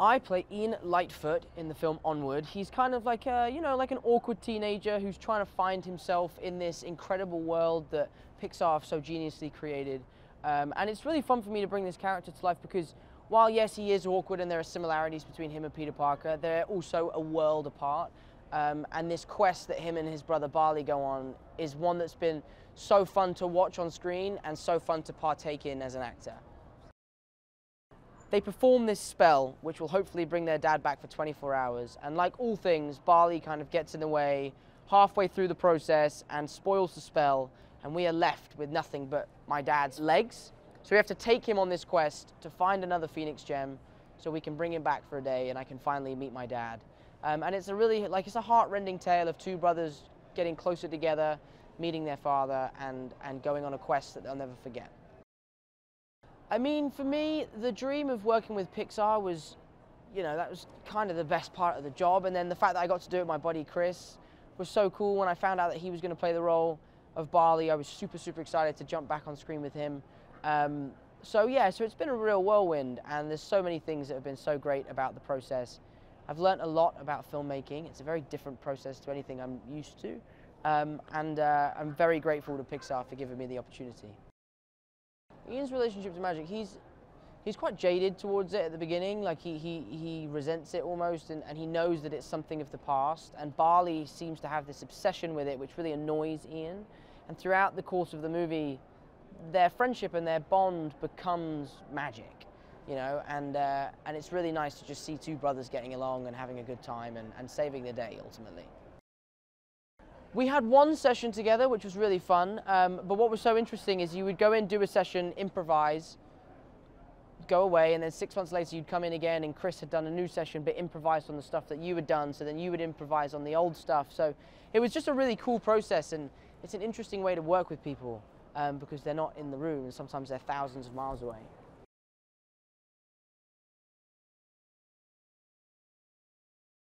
I play Ian Lightfoot in the film Onward. He's kind of like a, you know, like an awkward teenager who's trying to find himself in this incredible world that Pixar so geniusly created. Um, and it's really fun for me to bring this character to life because while yes, he is awkward and there are similarities between him and Peter Parker, they're also a world apart. Um, and this quest that him and his brother Barley go on is one that's been so fun to watch on screen and so fun to partake in as an actor. They perform this spell, which will hopefully bring their dad back for 24 hours. And like all things, Barley kind of gets in the way halfway through the process and spoils the spell. And we are left with nothing but my dad's legs. So we have to take him on this quest to find another Phoenix gem so we can bring him back for a day and I can finally meet my dad. Um, and it's a really, like, it's a heart-rending tale of two brothers getting closer together, meeting their father, and, and going on a quest that they'll never forget. I mean, for me, the dream of working with Pixar was, you know, that was kind of the best part of the job. And then the fact that I got to do it with my buddy Chris was so cool. When I found out that he was going to play the role of Barley, I was super, super excited to jump back on screen with him. Um, so yeah, so it's been a real whirlwind, and there's so many things that have been so great about the process. I've learned a lot about filmmaking. It's a very different process to anything I'm used to, um, and uh, I'm very grateful to Pixar for giving me the opportunity. Ian's relationship to magic, he's he's quite jaded towards it at the beginning. Like he he, he resents it almost, and, and he knows that it's something of the past. And Barley seems to have this obsession with it, which really annoys Ian. And throughout the course of the movie, their friendship and their bond becomes magic, you know. And uh, and it's really nice to just see two brothers getting along and having a good time and, and saving the day ultimately. We had one session together, which was really fun. Um, but what was so interesting is you would go in, do a session, improvise, go away, and then six months later you'd come in again, and Chris had done a new session, but improvised on the stuff that you had done. So then you would improvise on the old stuff. So it was just a really cool process, and it's an interesting way to work with people um, because they're not in the room, and sometimes they're thousands of miles away.